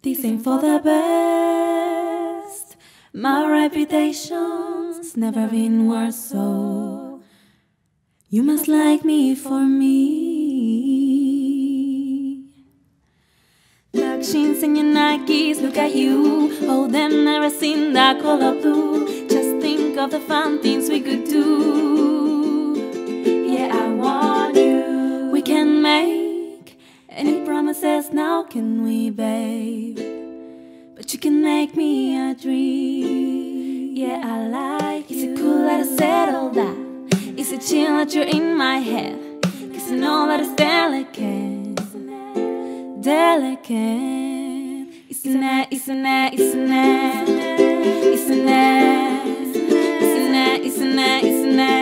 This ain't for the best. My reputation's never been worse, so you must like me for me. Black jeans and your Nikes, look at you. Oh, them never seen that color blue. Just think of the fun things we could do. Any promises now, can we, babe? But you can make me a dream. Yeah, I like Is it cool that I said all that? Is it chill that you're in my head? Cause I know that it's delicate. Delicate. Isn't it, isn't it? Isn't it? Isn't it, isn't it, isn't it?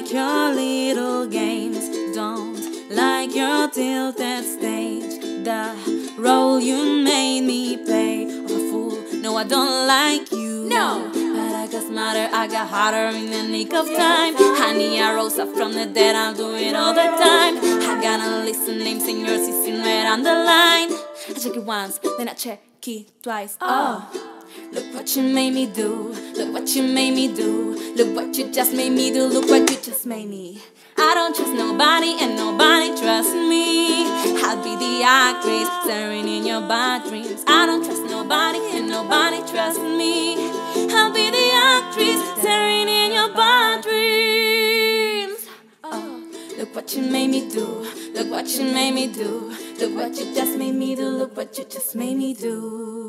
Like your little games. Don't like your tilted stage. The role you made me play of a fool. No, I don't like you. No. But I got smarter, I got hotter in the nick of time. Honey, I rose up from the dead, I'm doing all the time. I gotta list of names and yours is in red on the line. I check it once, then I check it twice. Oh. oh. Look what you made me do. Look what you made me do. Look what you just made me do. Look what you made me. I don't trust nobody and nobody trusts me. I'll be the actress staring in your bad dreams. I don't trust nobody and nobody trusts me. I'll be the actress staring in your bad dreams. Oh, look what you made me do. Look what you made me do. Look what you just made me do. Look what you just made me do.